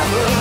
travel